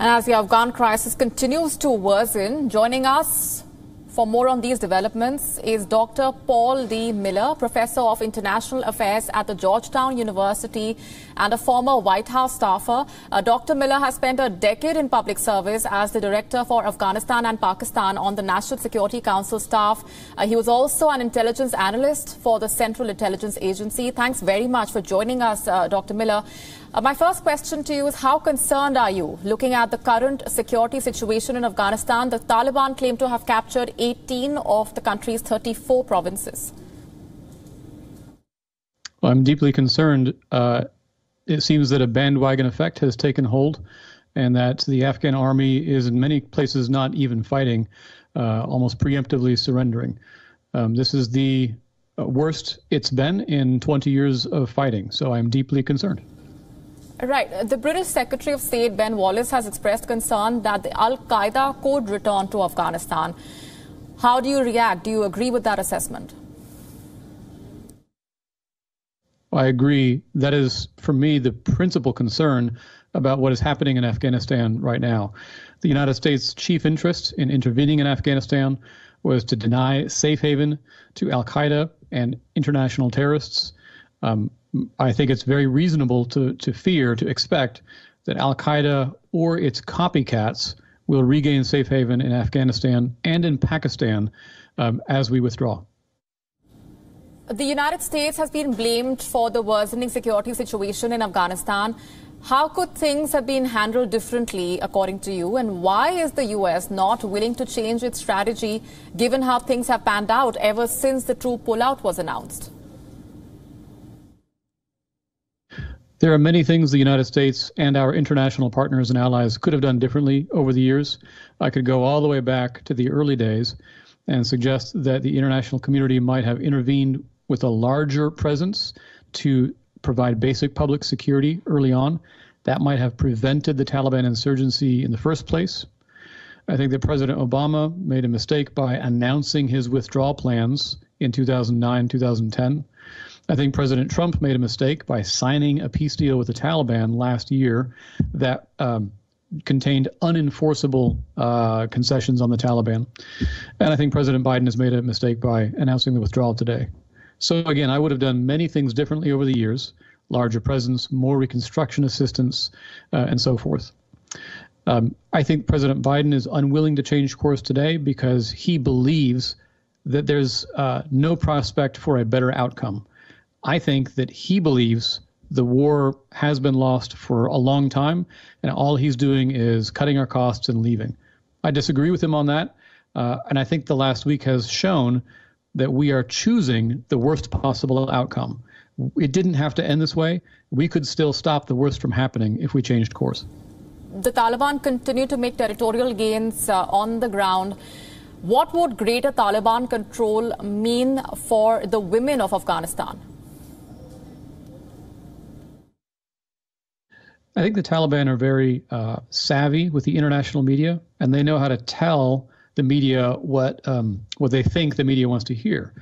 And as the Afghan crisis continues to worsen, joining us for more on these developments is Dr. Paul D. Miller, Professor of International Affairs at the Georgetown University and a former White House staffer. Uh, Dr. Miller has spent a decade in public service as the Director for Afghanistan and Pakistan on the National Security Council staff. Uh, he was also an intelligence analyst for the Central Intelligence Agency. Thanks very much for joining us, uh, Dr. Miller. Uh, my first question to you is how concerned are you looking at the current security situation in Afghanistan? The Taliban claim to have captured 18 of the country's 34 provinces. Well, I'm deeply concerned. Uh, it seems that a bandwagon effect has taken hold and that the Afghan army is in many places not even fighting, uh, almost preemptively surrendering. Um, this is the uh, worst it's been in 20 years of fighting, so I'm deeply concerned. Right. The British Secretary of State Ben Wallace has expressed concern that the Al Qaeda could return to Afghanistan. How do you react? Do you agree with that assessment? I agree. That is, for me, the principal concern about what is happening in Afghanistan right now. The United States' chief interest in intervening in Afghanistan was to deny safe haven to Al Qaeda and international terrorists. Um, I think it's very reasonable to, to fear, to expect that Al Qaeda or its copycats will regain safe haven in Afghanistan and in Pakistan um, as we withdraw. The United States has been blamed for the worsening security situation in Afghanistan. How could things have been handled differently, according to you? And why is the U.S. not willing to change its strategy, given how things have panned out ever since the troop pullout was announced? There are many things the United States and our international partners and allies could have done differently over the years. I could go all the way back to the early days and suggest that the international community might have intervened with a larger presence to provide basic public security early on. That might have prevented the Taliban insurgency in the first place. I think that President Obama made a mistake by announcing his withdrawal plans in 2009, 2010. I think President Trump made a mistake by signing a peace deal with the Taliban last year that um, contained unenforceable uh, concessions on the Taliban. And I think President Biden has made a mistake by announcing the withdrawal today. So, again, I would have done many things differently over the years larger presence, more reconstruction assistance, uh, and so forth. Um, I think President Biden is unwilling to change course today because he believes that there's uh, no prospect for a better outcome. I think that he believes the war has been lost for a long time, and all he's doing is cutting our costs and leaving. I disagree with him on that, uh, and I think the last week has shown that we are choosing the worst possible outcome. It didn't have to end this way. We could still stop the worst from happening if we changed course. The Taliban continue to make territorial gains uh, on the ground. What would greater Taliban control mean for the women of Afghanistan? I think the Taliban are very uh, savvy with the international media, and they know how to tell the media what um, what they think the media wants to hear.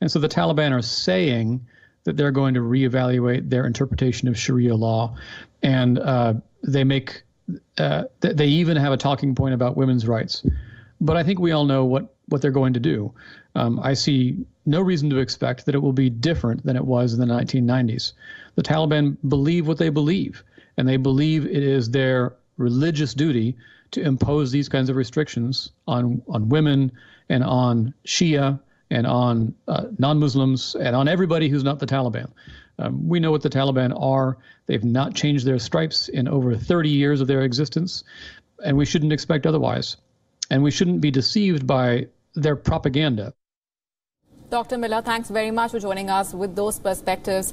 And so the Taliban are saying that they're going to reevaluate their interpretation of Sharia law, and uh, they make uh, th- they even have a talking point about women's rights. But I think we all know what what they're going to do. Um, I see no reason to expect that it will be different than it was in the 1990s. The Taliban believe what they believe and they believe it is their religious duty to impose these kinds of restrictions on on women and on Shia and on uh, non-Muslims and on everybody who's not the Taliban. Um, we know what the Taliban are. They've not changed their stripes in over 30 years of their existence, and we shouldn't expect otherwise. And we shouldn't be deceived by their propaganda. Dr. Miller, thanks very much for joining us with those perspectives.